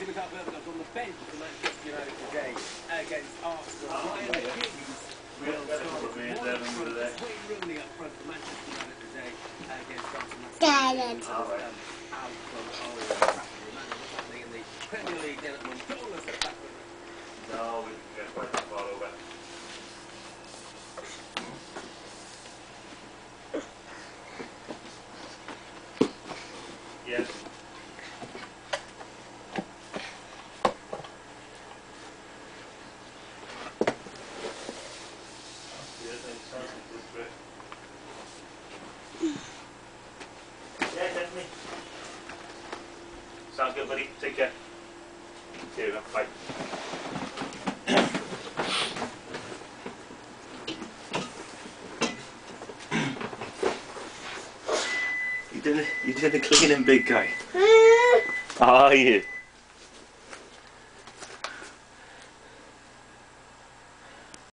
Carl Burbank on the bench for Manchester United today against Arsenal. Ryan Giggs will start Wayne Rooney up front for Manchester United today against Arsenal. Dad. Out from Old Trafford. Remember what's happening in the Premier League then at Mondolas at Trafford. No, we can get quite far over. Yes. Yeah, definitely. Sounds good, buddy. Take care. See you. Bye. You doing, you doing the cleaning, big guy? Are you?